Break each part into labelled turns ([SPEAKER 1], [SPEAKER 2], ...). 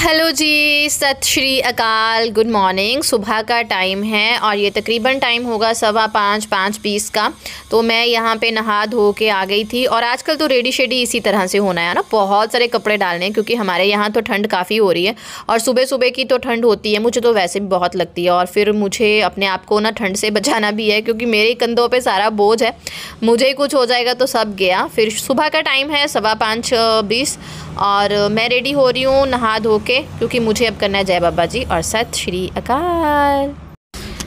[SPEAKER 1] Hello जी, सत श्री अकाल, good morning. सुबह का टाइम है और ये तकरीबन टाइम होगा सवा पाँच पाँच बीस का। तो मैं यहाँ पे नहा धो के आ गई थी और आजकल तो रेडी शेडी इसी तरह से होना है ना। बहुत सारे कपड़े डालने हैं क्योंकि हमारे यहाँ तो ठंड काफ़ी हो रही है और सुबह सुबह की तो ठंड होती है। मुझे तो वैसे भी बहुत लगती है और फिर मुझे अपने आप को ना ठंड से बचाना भी है क्योंकि मेरे कंधों पर सारा बोझ है। मुझे कुछ हो जाएगा तो सब गया। फिर सुबह का टाइम है सवा पाँच, बीस और मैं रेडी हो रही हूँ नहा धो के क्योंकि मुझे अब करना है जय बाबा जी और सत श्री अकाल।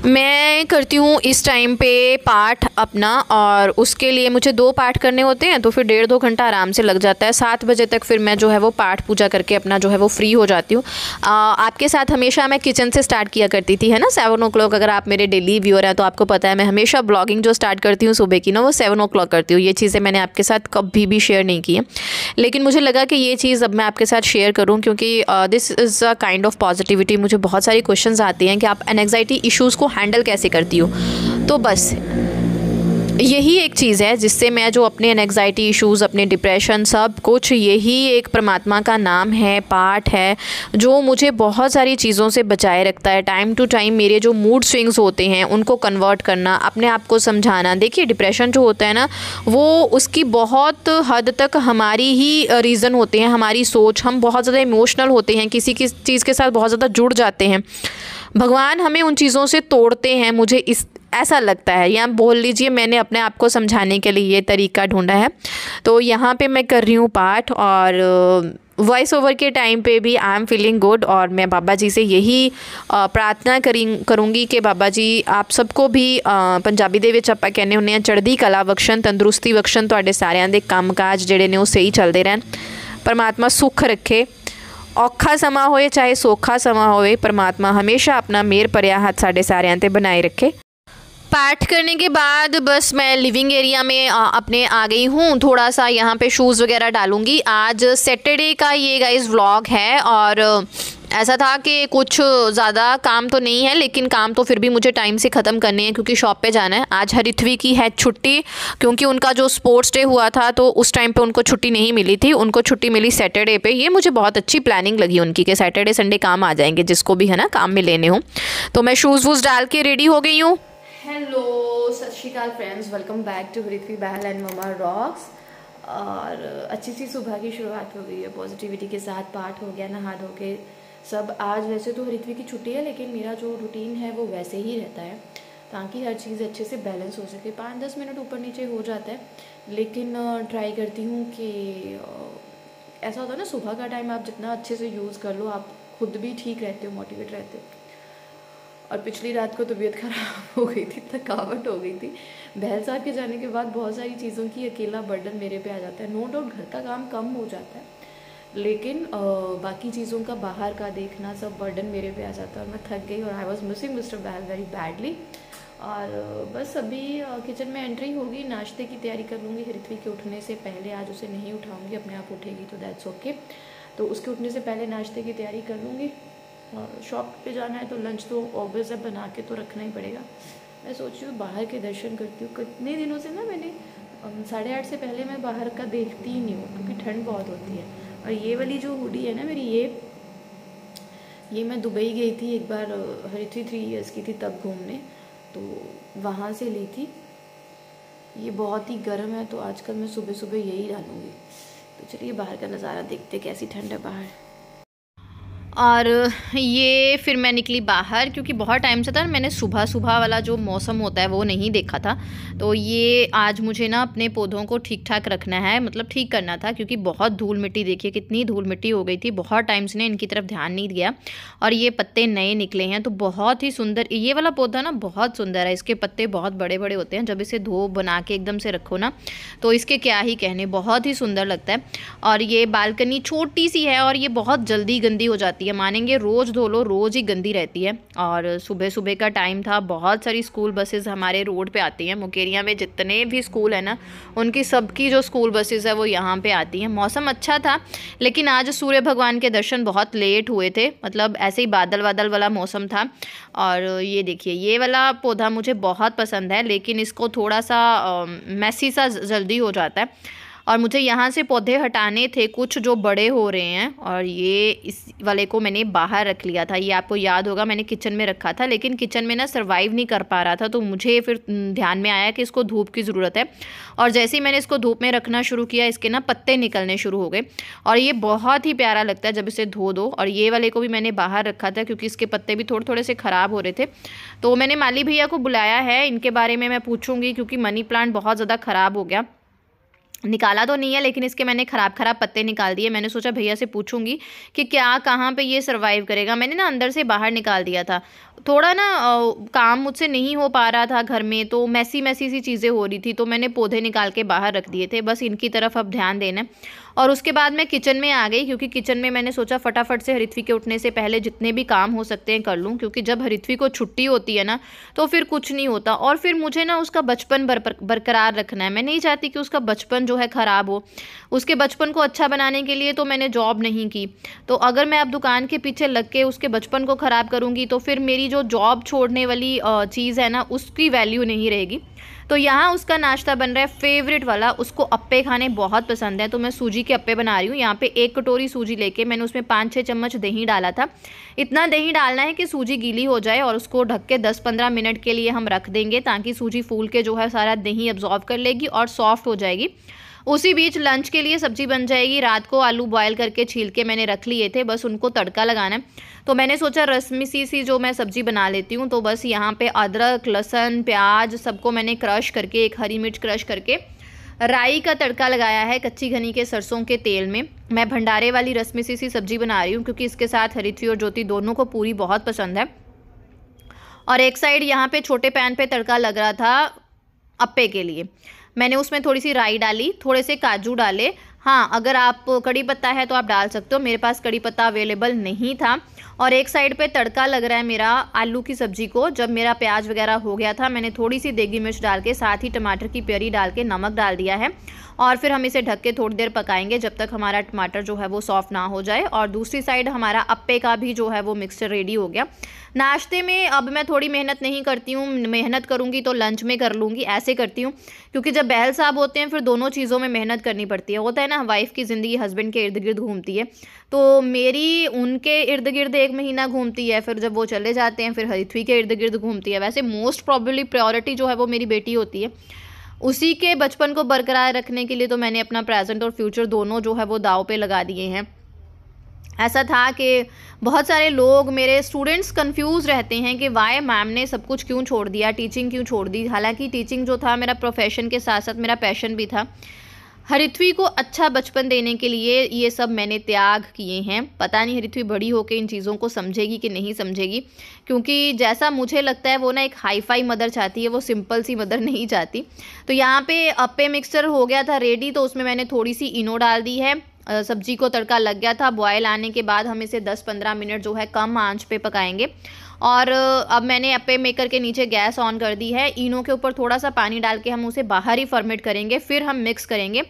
[SPEAKER 1] मैं करती हूँ इस टाइम पे पाठ अपना और उसके लिए मुझे दो पाठ करने होते हैं तो फिर डेढ़ दो घंटा आराम से लग जाता है। सात बजे तक फिर मैं जो है वो पाठ पूजा करके अपना जो है वो फ्री हो जाती हूँ। आपके साथ हमेशा मैं किचन से स्टार्ट किया करती थी, है ना? सेवन ओ अगर आप मेरे डेली व्यूअर हैं तो आपको पता है मैं हमेशा ब्लॉगिंग जो स्टार्ट करती हूँ सुबह की ना, वो सेवन ओ करती हूँ। ये चीज़ें मैंने आपके साथ कभी भी शेयर नहीं की है। लेकिन मुझे लगा कि ये चीज़ अब मैं आपके साथ शेयर करूँ, क्योंकि this is a kind of positivity मुझे बहुत सारी क्वेश्चन आती हैं कि आप एनजाइटी इशूज़ को हैंडल कैसे करती हूँ? तो बस, यही एक चीज़ है जिससे मैं जो अपने एनजाइटी इश्यूज़ अपने डिप्रेशन सब कुछ, यही एक परमात्मा का नाम है, पाठ है, जो मुझे बहुत सारी चीज़ों से बचाए रखता है। टाइम टू टाइम मेरे जो मूड स्विंग्स होते हैं, उनको कन्वर्ट करना, अपने आप को समझाना। देखिए डिप्रेशन जो होता है ना, वो उसकी बहुत हद तक हमारी ही रीज़न होते हैं, हमारी सोच। हम बहुत ज़्यादा इमोशनल होते हैं, किसी किस चीज़ के साथ बहुत ज़्यादा जुड़ जाते हैं। भगवान हमें उन चीज़ों से तोड़ते हैं मुझे इस ऐसा लगता है या बोल लीजिए मैंने अपने आप को समझाने के लिए ये तरीका ढूंढा है तो यहाँ पे मैं कर रही हूँ पाठ और वॉइस ओवर के टाइम पे भी आई एम फीलिंग गुड और मैं बाबा जी से यही प्रार्थना करी करूँगी कि बाबा जी आप सबको भी पंजाबी ਦੇ ਵਿੱਚ ਆਪਾਂ ਕਹਿੰਦੇ ਹੁੰਦੇ ਆ ਚੜ੍ਹਦੀ ਕਲਾ ਬਖਸ਼ਣ ਤੰਦਰੁਸਤੀ ਬਖਸ਼ਣ ਤੁਹਾਡੇ ਸਾਰਿਆਂ ਦੇ ਕੰਮਕਾਜ ਜਿਹੜੇ ਨੇ ਉਹ ਸਹੀ ਚੱਲਦੇ ਰਹਿਣ ਪਰਮਾਤਮਾ ਸੁੱਖ ਰੱਖੇ औखा समा हो चाहे सौखा समा हो परमात्मा हमेशा अपना मेहर ਭਰਿਆ हाथ साढ़े सारे बनाए रखे ਰੱਖੇ। पाठ करने के बाद बस मैं लिविंग एरिया में आ, अपने आ गई हूँ थोड़ा सा यहाँ पे शूज़ वगैरह डालूँगी आज सैटरडे का ये गाइस व्लॉग है और ऐसा था कि कुछ ज़्यादा काम तो नहीं है, लेकिन काम तो फिर भी मुझे टाइम से ख़त्म करने हैं क्योंकि शॉप पे जाना है। आज हरिथवी की है छुट्टी, क्योंकि उनका जो स्पोर्ट्स डे हुआ था तो उस टाइम पे उनको छुट्टी नहीं मिली थी। उनको छुट्टी मिली सैटरडे पे। ये मुझे बहुत अच्छी प्लानिंग लगी उनकी कि सैटरडे संडे काम आ जाएँगे, जिसको भी है ना, काम में लेने हों। तो मैं शूज़ वूज़ डाल के रेडी हो गई हूँ। Hello Sat Sri Akal friends welcome back to Harithvi Bahal and mama rocks और अच्छी सी सुबह की शुरुआत हो गई है। पॉजिटिविटी के साथ पाठ हो गया, नहा धो के सब आज वैसे तो हरित्वी की छुट्टी है, लेकिन मेरा जो रूटीन है वो वैसे ही रहता है, ताकि हर चीज़ अच्छे से बैलेंस हो सके। पाँच दस मिनट ऊपर नीचे हो जाता है, लेकिन ट्राई करती हूँ कि ऐसा होता है ना, सुबह का टाइम आप जितना अच्छे से यूज़ कर लो, आप खुद भी ठीक रहते हो मोटिवेट रहते हो। और पिछली रात को तबीयत ख़राब हो गई थी, थकावट हो गई थी। बहल साहब के जाने के बाद बहुत सारी चीज़ों की अकेला बर्डन मेरे पे आ जाता है। नो डाउट घर का काम कम हो जाता है। लेकिन आ, बाकी चीज़ों का बाहर का देखना सब बर्डन मेरे पे आ जाता है और मैं थक गई और I was missing mister Bahl very badly और बस अभी किचन में एंट्री होगी नाश्ते की तैयारी कर लूँगी हरित्वी के उठने से पहले आज उसे नहीं उठाऊँगी अपने आप उठेगी तो दैट्स ओके तो उसके उठने से पहले नाश्ते की तैयारी कर लूँगी और शॉप पे जाना है तो लंच तो ऑब्वियस है बना के तो रखना ही पड़ेगा. मैं सोच रही हूँ बाहर के दर्शन करती हूँ कितने दिनों से ना मैंने साढ़े आठ से पहले मैं बाहर का देखती ही नहीं हूँ क्योंकि ठंड बहुत होती है. और ये वाली जो हुडी है ना मेरी, ये ये मैं दुबई गई थी एक बार, हरी थ्री थ्री ईयर्स की थी तब घूमने तो वहाँ से ली थी। ये बहुत ही गर्म है तो आजकल मैं सुबह सुबह यही डालूँगी। तो चलिए बाहर का नज़ारा देखते कैसी ठंड है बाहर। और ये फिर मैं निकली बाहर क्योंकि बहुत टाइम से था, मैंने सुबह सुबह वाला जो मौसम होता है वो नहीं देखा था। तो ये आज मुझे ना अपने पौधों को ठीक ठाक रखना है मतलब ठीक करना था क्योंकि बहुत धूल मिट्टी देखिए, कितनी धूल मिट्टी हो गई थी, बहुत टाइम से ने इनकी तरफ़ ध्यान नहीं दिया। और ये पत्ते नए निकले हैं तो बहुत ही सुंदर, ये वाला पौधा ना बहुत सुंदर है, इसके पत्ते बहुत बड़े बड़े होते हैं, जब इसे धो बना के एकदम से रखो ना तो इसके क्या ही कहने, बहुत ही सुंदर लगता है। और ये बालकनी छोटी सी है और ये बहुत जल्दी गंदी हो जाती है है, मानेंगे रोज़ धो लो, रोज़ ही गंदी रहती है। और सुबह सुबह का टाइम था, बहुत सारी स्कूल बसेस हमारे रोड पे आती हैं। मुकेरिया में जितने भी स्कूल हैं ना, उनकी सबकी जो स्कूल बसेस है, वो यहाँ पे आती हैं। मौसम अच्छा था, लेकिन आज सूर्य भगवान के दर्शन बहुत लेट हुए थे। मतलब ऐसे ही बादल बादल वाला मौसम था। और ये देखिए, ये वाला पौधा मुझे बहुत पसंद है, लेकिन इसको थोड़ा सा मैसी सा जल्दी हो जाता है। और मुझे यहाँ से पौधे हटाने थे कुछ जो बड़े हो रहे हैं और ये इस वाले को मैंने बाहर रख लिया था। ये आपको याद होगा, मैंने किचन में रखा था, लेकिन किचन में ना सर्वाइव नहीं कर पा रहा था तो मुझे फिर ध्यान में आया कि इसको धूप की ज़रूरत है। और जैसे ही मैंने इसको धूप में रखना शुरू किया, इसके ना पत्ते निकलने शुरू हो गए। और ये बहुत ही प्यारा लगता है जब इसे धो दो। और ये वाले को भी मैंने बाहर रखा था, क्योंकि इसके पत्ते भी थोड़े थोड़े से ख़राब हो रहे थे। तो मैंने माली भैया को बुलाया है, इनके बारे में मैं पूछूँगी, क्योंकि मनी प्लांट बहुत ज़्यादा ख़राब हो गया। निकाला तो नहीं है, लेकिन इसके मैंने ख़राब ख़राब पत्ते निकाल दिए। मैंने सोचा भैया से पूछूँगी कि क्या, कहाँ पे ये सरवाइव करेगा। मैंने ना अंदर से बाहर निकाल दिया था। थोड़ा ना काम मुझसे नहीं हो पा रहा था घर में तो मैसी मैसी सी चीज़ें हो रही थी तो मैंने पौधे निकाल के बाहर रख दिए थे। बस इनकी तरफ़ अब ध्यान देना और उसके बाद मैं किचन में आ गई क्योंकि किचन में मैंने सोचा फटाफट से हरिथ्वी के उठने से पहले जितने भी काम हो सकते हैं कर लूँ क्योंकि जब हरिथ्वी को छुट्टी होती है ना तो फिर कुछ नहीं होता। और फिर मुझे ना उसका बचपन बर, बरकरार रखना है। मैं नहीं चाहती कि उसका बचपन जो है ख़राब हो। उसके बचपन को अच्छा बनाने के लिए तो मैंने जॉब नहीं की। तो अगर मैं अब दुकान के पीछे लग के उसके बचपन को ख़राब करूँगी तो फिर मेरी जो जॉब छोड़ने वाली चीज़ है ना उसकी वैल्यू नहीं रहेगी। तो यहाँ उसका नाश्ता बन रहा है फेवरेट वाला। उसको अप्पे खाने बहुत पसंद है। तो मैं सूजी के अप्पे बना रही हूँ। यहाँ पे एक कटोरी सूजी लेके मैंने उसमें पाँच छः चम्मच दही डाला था। इतना दही डालना है कि सूजी गीली हो जाए और उसको ढक के दस पंद्रह मिनट के लिए हम रख देंगे ताकि सूजी फूल के जो है सारा दही अब्जॉर्व कर लेगी और सॉफ्ट हो जाएगी। उसी बीच लंच के लिए सब्ज़ी बन जाएगी। रात को आलू बॉयल करके छील के मैंने रख लिए थे, बस उनको तड़का लगाना है। तो मैंने सोचा रसमी सी सी जो मैं सब्ज़ी बना लेती हूँ तो बस यहाँ पे अदरक, लहसन, प्याज सबको मैंने क्रश करके, एक हरी मिर्च क्रश करके राई का तड़का लगाया है कच्ची घनी के सरसों के तेल में। मैं भंडारे वाली रसमी सी सी सब्ज़ी बना रही हूँ, क्योंकि इसके साथ हरिथी और ज्योति दोनों को पूरी बहुत पसंद है। और एक साइड यहाँ पे छोटे पैन पे तड़का लग रहा था अप्पे के लिए। मैंने उसमें थोड़ी सी राई डाली थोड़े से काजू डाले हाँ अगर आप कड़ी पत्ता है तो आप डाल सकते हो। मेरे पास कड़ी पत्ता अवेलेबल नहीं था। और एक साइड पे तड़का लग रहा है मेरा आलू की सब्ज़ी को। जब मेरा प्याज वगैरह हो गया था, मैंने थोड़ी सी देगी मिर्च डाल के, साथ ही टमाटर की प्यरी डाल के नमक डाल दिया है। और फिर हम इसे ढक के थोड़ी देर पकाएँगे, जब तक हमारा टमाटर जो है वो सॉफ्ट ना हो जाए। और दूसरी साइड हमारा अप्पे का भी जो है वो मिक्सचर रेडी हो गया। नाश्ते में अब मैं थोड़ी मेहनत नहीं करती हूँ। मेहनत करूँगी तो लंच में कर लूँगी, ऐसे करती हूँ। क्योंकि जब बहल साहब होते हैं, फिर दोनों चीज़ों में मेहनत करनी पड़ती है। होता है ना वाइफ की ज़िंदगी हस्बैंड के इर्द गिर्द घूमती है। तो मेरी उनके इर्द गिर्द एक महीना घूमती है, फिर जब वो चले जाते हैं, फिर हरिथ्वी के इर्द गिर्द घूमती है। वैसे मोस्ट प्रॉब्लली प्रायोरिटी जो है वो मेरी बेटी होती है। उसी के बचपन को बरकरार रखने के लिए तो मैंने अपना प्रेजेंट और फ्यूचर दोनों जो है वो दाव पे लगा दिए हैं। ऐसा था कि बहुत सारे लोग मेरे स्टूडेंट्स कंफ्यूज रहते हैं कि वाई मैम ने सब कुछ क्यों छोड़ दिया टीचिंग क्यों छोड़ दी। हालाँकि टीचिंग जो था मेरा प्रोफेशन के साथ साथ मेरा पैशन भी था। हरिथ्वी को अच्छा बचपन देने के लिए ये सब मैंने त्याग किए हैं। पता नहीं हरिथ्वी बड़ी होकर इन चीज़ों को समझेगी कि नहीं समझेगी, क्योंकि जैसा मुझे लगता है वो ना एक हाई फाई मदर चाहती है, वो सिंपल सी मदर नहीं चाहती। तो यहाँ पे अप्पे मिक्सचर हो गया था रेडी तो उसमें मैंने थोड़ी सी इनो डाल दी है। सब्ज़ी को तड़का लग गया था, बॉयल आने के बाद हम इसे 10-15 मिनट जो है कम आँच पे पकाएँगे। और, अब मैंने अप्पे मेकर के नीचे गैस ऑन कर दी है। इनो के ऊपर थोड़ा सा पानी डाल के हम उसे बाहर ही फर्मेट करेंगे, फिर हम मिक्स करेंगे।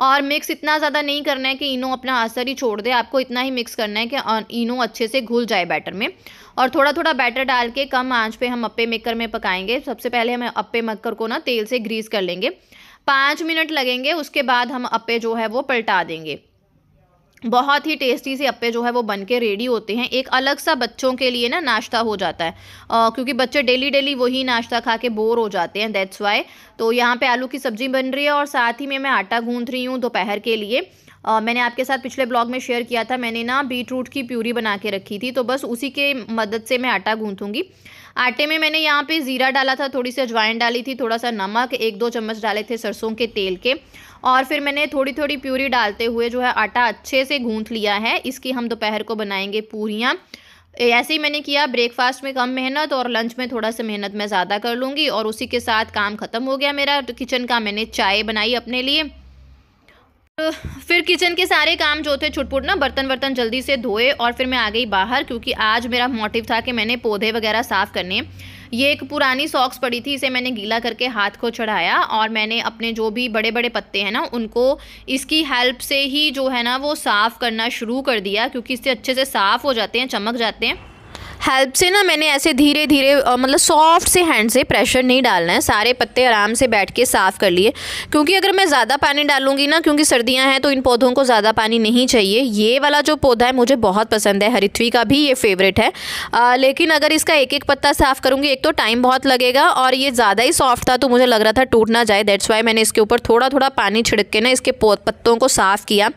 [SPEAKER 1] और मिक्स इतना ज़्यादा नहीं करना है कि इनो अपना असर ही छोड़ दे, आपको इतना ही मिक्स करना है कि इनो अच्छे से घुल जाए बैटर में। और थोड़ा थोड़ा बैटर डाल के कम आँच पे हम अप्पे मेकर में पकाएँगे। सबसे पहले हम अप्पे मेकर को ना तेल से ग्रीस कर लेंगे। पाँच मिनट लगेंगे, उसके बाद हम अप्पे जो है वो पलटा देंगे। बहुत ही टेस्टी से अप्पे जो है वो बन के रेडी होते हैं। एक अलग सा बच्चों के लिए ना नाश्ता हो जाता है। आ, क्योंकि बच्चे डेली डेली वही नाश्ता खा के बोर हो जाते हैं दैट्स वाई तो यहाँ पे आलू की सब्ज़ी बन रही है और साथ ही में मैं आटा गूंथ रही हूँ दोपहर के लिए। आ, मैंने आपके साथ पिछले ब्लॉग में शेयर किया था मैंने ना बीट रूट की प्यूरी बना के रखी थी तो बस उसी के मदद से मैं आटा गूँथूँगी। आटे में मैंने यहाँ पे ज़ीरा डाला था, थोड़ी सी अजवाइन डाली थी, थोड़ा सा नमक, एक दो चम्मच डाले थे सरसों के तेल के। और फिर मैंने थोड़ी थोड़ी प्यूरी डालते हुए जो है आटा अच्छे से गूँथ लिया है। इसकी हम दोपहर को बनाएँगे पूरियाँ। ऐसे ही मैंने किया, ब्रेकफास्ट में कम मेहनत और लंच में थोड़ा सा मेहनत मैं ज़्यादा कर लूँगी और उसी के साथ काम ख़त्म हो गया मेरा किचन का। मैंने चाय बनाई अपने लिए। फिर किचन के सारे काम जो थे छुटपुट ना, बर्तन वर्तन जल्दी से धोए और फिर मैं आ गई बाहर क्योंकि आज मेरा मोटिव था कि मैंने पौधे वगैरह साफ़ करने। ये एक पुरानी सॉक्स पड़ी थी, इसे मैंने गीला करके हाथ को चढ़ाया और मैंने अपने जो भी बड़े बड़े पत्ते हैं ना, उनको इसकी हेल्प से ही जो है ना, वो साफ़ करना शुरू कर दिया क्योंकि इससे अच्छे से साफ़ हो जाते हैं, चमक जाते हैं। हेल्प से ना मैंने ऐसे धीरे धीरे मतलब सॉफ्ट से हैंड से प्रेशर नहीं डालना है। सारे पत्ते आराम से बैठ के साफ़ कर लिए। क्योंकि अगर मैं ज़्यादा पानी डालूँगी ना क्योंकि सर्दियाँ हैं तो इन पौधों को ज़्यादा पानी नहीं चाहिए। ये वाला जो पौधा है मुझे बहुत पसंद है। हरिथ्वी का भी ये फेवरेट है। आ, लेकिन अगर इसका एक एक पत्ता साफ़ करूँगी एक तो टाइम बहुत लगेगा और ये ज़्यादा ही सॉफ्ट था तो मुझे लग रहा था टूट ना जाए। दैट्स वाई मैंने इसके ऊपर थोड़ा थोड़ा पानी छिड़क के ना इसके पत्तों को साफ़ किया।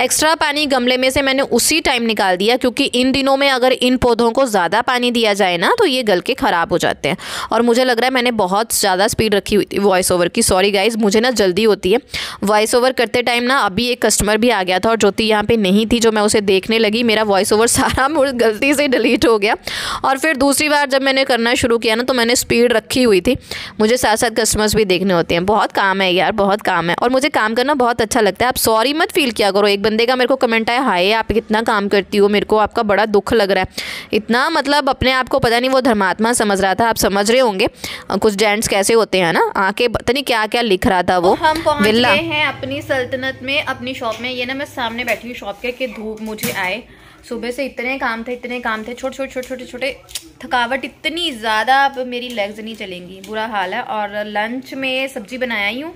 [SPEAKER 1] एक्स्ट्रा पानी गमले में से मैंने उसी टाइम निकाल दिया क्योंकि इन दिनों में अगर इन पौधों को ज़्यादा पानी दिया जाए ना तो ये गल के ख़राब हो जाते हैं। और मुझे लग रहा है मैंने बहुत ज़्यादा स्पीड रखी हुई थी वॉइस ओवर की। सॉरी गाइज़ मुझे ना जल्दी होती है। वॉइस ओवर करते टाइम ना, अभी एक कस्टमर भी आ गया था और ज्योति यहाँ पे नहीं थी जो मैं उसे देखने लगी। मेरा वॉइस ओवर सारा गलती से डिलीट हो गया। और फिर दूसरी बार जब मैंने करना शुरू किया ना तो मैंने स्पीड रखी हुई थी। मुझे साथ साथ कस्टमर्स भी देखने होते हैं। बहुत काम है यार, बहुत काम है। और मुझे काम करना बहुत अच्छा लगता है। आप सॉरी मत फील किया करो। एक बंदे का मेरे को कमेंट आया, हाय, आप कितना काम करती हो? मेरे को आपका बड़ा दुख लग रहा है। इतना मतलब अपने आप को पता नहीं वो धर्मात्मा समझ रहा था आप समझ रहे होंगे। कुछ जेंट्स कैसे होते हैं ना आके पता नहीं क्या क्या लिख रहा था वो।
[SPEAKER 2] तो हम पहुँच गए हैं अपनी सल्तनत में अपनी शॉप में। ये ना मैं सामने बैठी हूँ शॉप के कि धूप मुझे आए। सुबह से इतने काम थे इतने काम थे छोटे छोटे छोटे छोटे छोटे। थकावट इतनी ज़्यादा अब मेरी लेग्स नहीं चलेंगी। बुरा हाल है। और लंच में सब्ज़ी बनाया ही हूँ।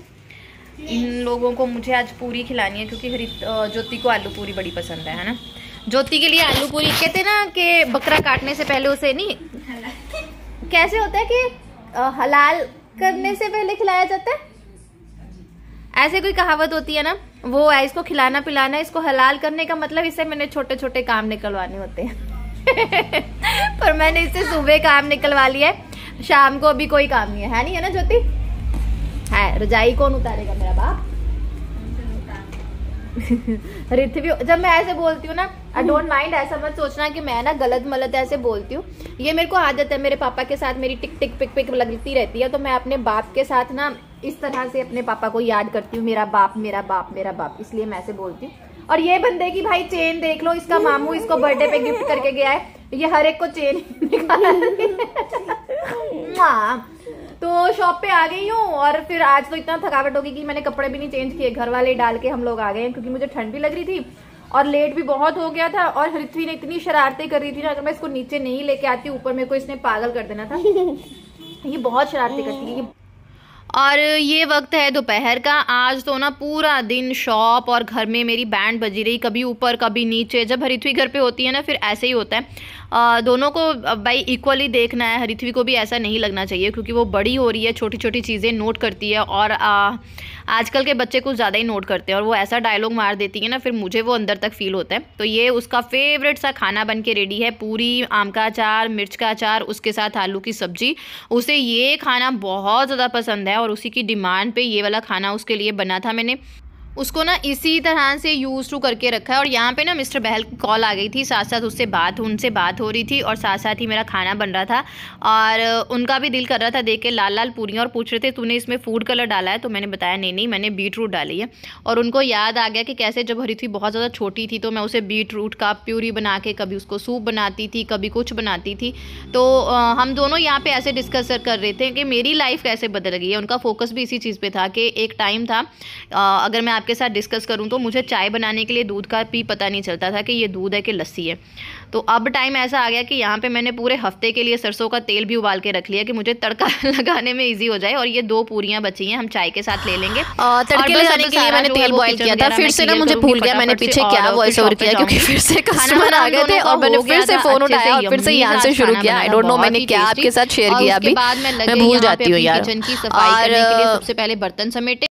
[SPEAKER 2] इन लोगों को मुझे आज पूरी खिलानी है क्योंकि हरी ज्योति को आलू पूरी बड़ी पसंद है है ना? ज्योति के लिए आलू पूरी, कहते ना कि बकरा काटने से पहले उसे नहीं, कैसे होता है कि हलाल करने से पहले खिलाया जाता है? ऐसे कोई कहावत होती है ना, वो है, इसको खिलाना पिलाना इसको हलाल करने का मतलब इससे मैंने छोटे छोटे काम निकलवाने होते हैं। पर मैंने इससे सुबह काम निकलवा लिया है, शाम को अभी कोई काम नहीं है। है नहीं, है ना ज्योति? है, रजाई कौन उतारेगा, मेरा बाप? रिथवी जब मैं ऐसे बोलती हूँ ना आई डोंट माइंड ऐसा मत सोचना कि मैं ना गलत मलत ऐसे बोलती हूँ। ये मेरे को आदत है मेरे पापा के साथ मेरी टिक टिक पिक पिक लगती रहती है तो मैं अपने बाप के साथ ना इस तरह से अपने पापा को याद करती हूँ मेरा बाप मेरा बाप मेरा बाप इसलिए मैं ऐसे बोलती हूँ। और ये बंदे की भाई चेन देख लो इसका मामू इसको बर्थडे पे गिफ्ट करके गया है ये हर एक को चेन निकाला तो शॉप पे आ गई हूँ और फिर आज तो इतना थकावट होगी कि मैंने कपड़े भी नहीं चेंज किए घर वाले डाल के हम लोग आ गए हैं क्योंकि मुझे ठंड भी लग रही थी और लेट भी बहुत हो गया था और हृथ्वी ने इतनी शरारतें कर रही थी ना अगर मैं इसको नीचे नहीं लेके आती ऊपर मेरे को इसने पागल कर देना था। ये बहुत शरारतें करती है
[SPEAKER 1] और ये वक्त है दोपहर का। आज तो ना पूरा दिन शॉप और घर में मेरी बैंड बजी रही कभी ऊपर कभी नीचे। जब हरिथ्वी घर पे होती है ना फिर ऐसे ही होता है। दोनों को भाई इक्वली देखना है हरिथवी को भी ऐसा नहीं लगना चाहिए, क्योंकि वो बड़ी हो रही है छोटी छोटी चीज़ें नोट करती है और आजकल के बच्चे कुछ ज़्यादा ही नोट करते हैं और वो ऐसा डायलॉग मार देती है ना, फिर मुझे वो अंदर तक फील होता है। तो ये उसका फेवरेट सा खाना बन के रेडी है, पूरी आम का अचार, मिर्च का अचार, उसके साथ आलू की सब्ज़ी। उसे ये खाना बहुत ज़्यादा पसंद है और उसी की डिमांड पे ये वाला खाना उसके लिए बना था मैंने। उसको ना इसी तरह से यूज़ टू करके रखा है। और यहाँ पे ना मिस्टर बहल की कॉल आ गई थी साथ साथ उससे बात, उनसे बात हो रही थी और साथ साथ ही मेरा खाना बन रहा था। और उनका भी दिल कर रहा था देख के लाल लाल पूरियाँ और पूछ रहे थे, तूने इसमें फ़ूड कलर डाला है? तो मैंने बताया, नहीं नहीं, मैंने बीट रूट डाली है। और उनको याद आ गया कि कैसे जब हरी थी, बहुत ज़्यादा छोटी थी तो मैं उसे बीट रूट का प्यूरी बना के, कभी उसको सूप बनाती थी, कभी कुछ बनाती थी। तो हम दोनों यहाँ पर ऐसे डिस्कस कर रहे थे कि मेरी लाइफ कैसे बदल गई है। उनका फोकस भी इसी चीज़ पर था कि एक टाइम था अगर मैं आपके साथ डिस्कस करूँ तो मुझे चाय बनाने के लिए दूध का भी पता नहीं चलता था कि ये दूध है कि लस्सी है। तो अब टाइम ऐसा आ गया कि यहाँ पे मैंने पूरे हफ़्ते के लिए सरसों का तेल भी उबाल के रख लिया कि मुझे तड़का लगाने में इजी हो जाए और ये दो पूरियाँ बची हैं हम चाय के साथ ले लेंगे।
[SPEAKER 2] तड़के लगाने के लिए मैंने तेल बॉईल किया था। फिर से ना मुझे भूल गया मैंने पीछे क्या वॉइस ओवर किया क्योंकि फिर से कस्टमर आ गए थे और मैंने फिर से फ़ोन उठाया और फिर से यहाँ से शुरू किया। आई डोंट नो मैंने क्या आपके साथ शेयर किया अभी। मैं भूल जाती हूँ यार।
[SPEAKER 1] किचन की सफ़ाई करने के लिए सबसे पहले बर्तन समेटे।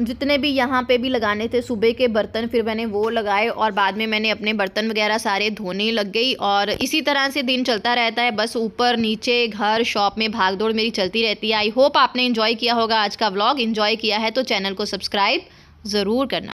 [SPEAKER 1] जितने भी यहाँ पे भी लगाने थे, सुबह के बर्तन फिर मैंने वो लगाए और बाद में मैंने अपने बर्तन वगैरह सारे धोने लग गई और इसी तरह से दिन चलता रहता है। बस ऊपर, नीचे, घर शॉप में भाग दौड़ मेरी चलती रहती है। आई होप आपने इन्जॉय किया होगा आज का व्लॉग इन्जॉय किया है तो चैनल को सब्सक्राइब ज़रूर करना।